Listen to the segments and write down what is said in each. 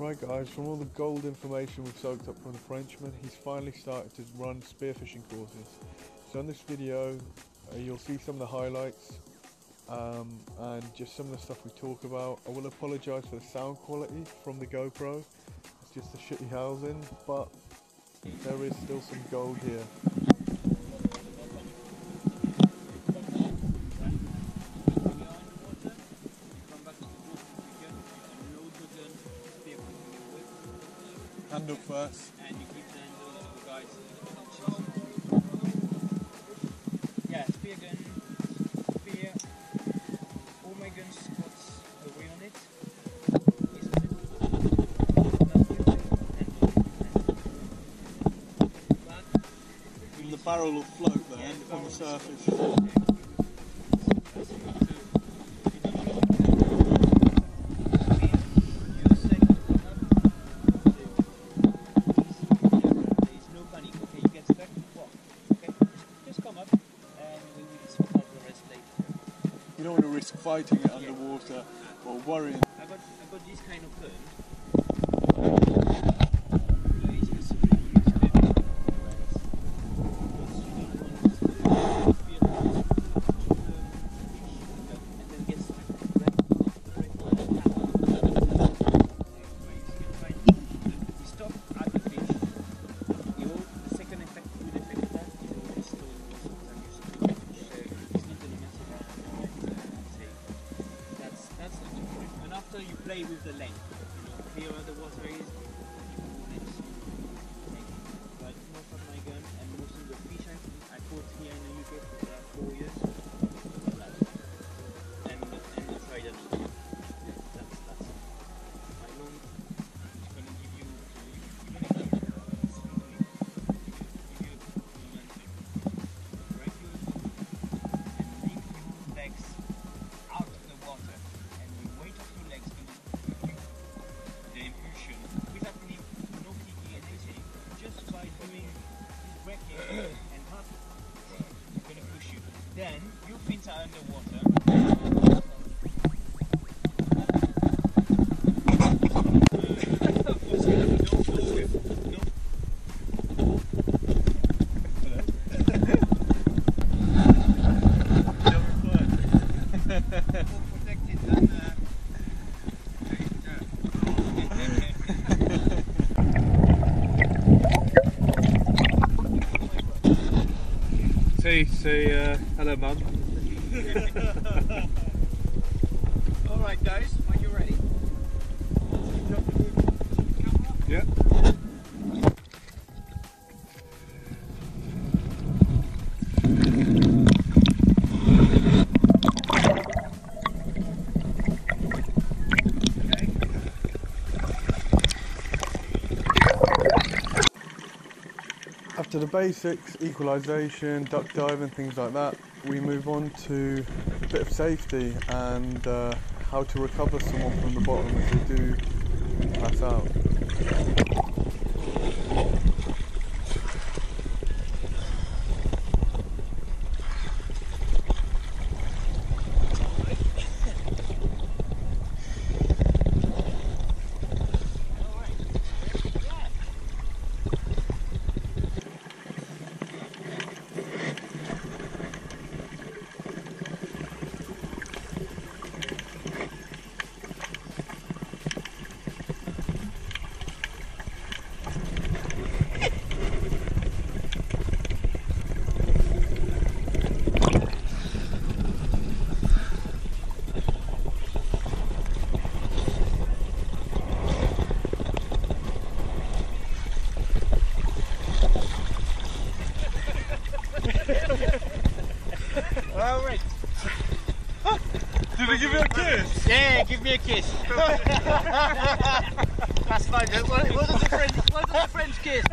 Right guys, from all the gold information we've soaked up from the Frenchman, he's finally started to run spearfishing courses. So in this video, uh, you'll see some of the highlights um, and just some of the stuff we talk about. I will apologise for the sound quality from the GoPro, it's just a shitty housing, but there is still some gold here. Hand up first. and you keep the handle of. Yeah, spear gun, spear, all my guns got a on it- And the barrel will float there on the surface. Fighting it underwater or worrying. I got, I got this kind of. Hello, mum. Alright guys, when you're ready. Yeah. After the basics, equalisation, duck diving, things like that, we move on to a bit of safety and uh, how to recover someone from the bottom if they do pass out. Give you a kiss? Yeah, give me a kiss. That's fine. What, what does the French what does the French kiss?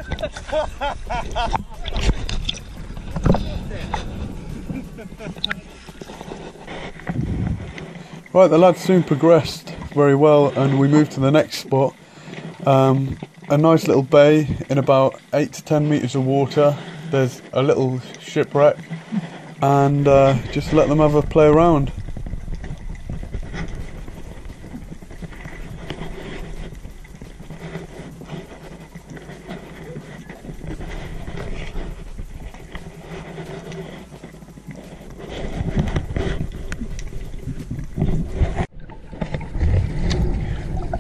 Right, the lads soon progressed very well, and we moved to the next spot. Um, a nice little bay in about eight to ten meters of water. There's a little shipwreck, and uh, just let them have a play around.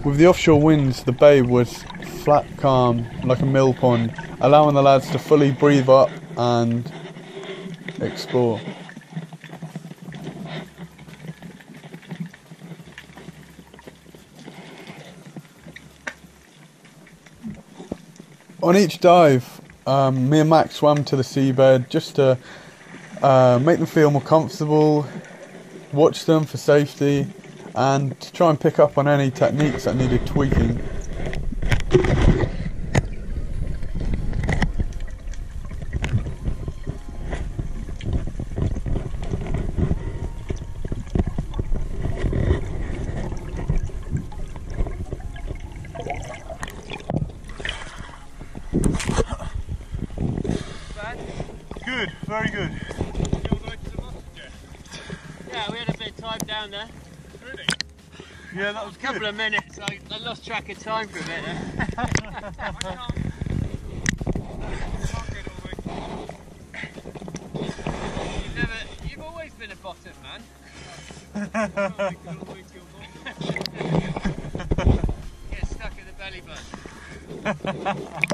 With the offshore winds, the bay was flat calm, like a mill pond, allowing the lads to fully breathe up and explore. On each dive, um, me and Max swam to the seabed just to uh, make them feel more comfortable, watch them for safety, and to try and pick up on any techniques that needed tweaking. Good, very good. Yeah, we had a bit of time down there. Yeah, that was A couple of minutes. I, I lost track of time for a bit there. you've, never, you've always been a bottom man. Get stuck in the belly button.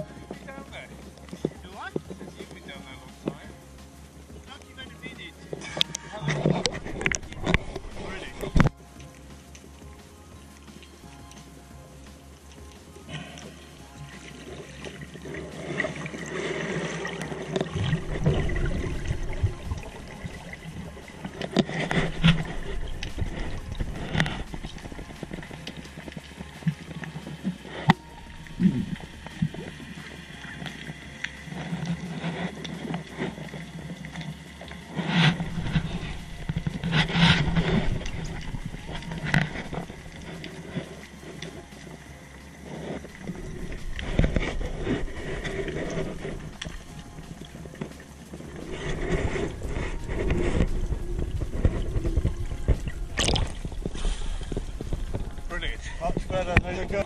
Brilliant. Much there you go.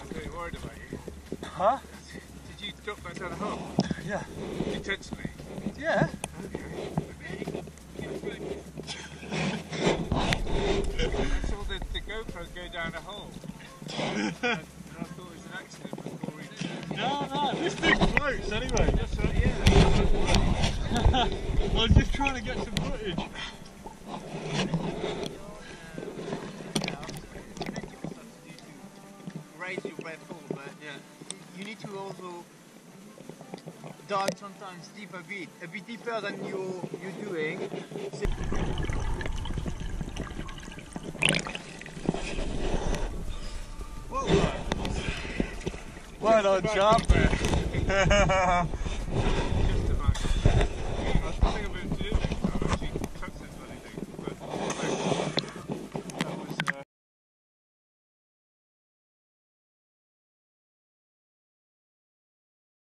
I'm very worried about you. Huh? Did you drop that down a hole? Yeah. Intentionally? Yeah. I saw the, the GoPro go down a hole. and, and I thought it was an accident before we... No, no, this thing floats anyway. That's right, yeah. I was just trying to get some footage. raise your breath forward, but yeah, you need to also dive sometimes deep a bit, a bit deeper than you're you're doing. Well done, champ.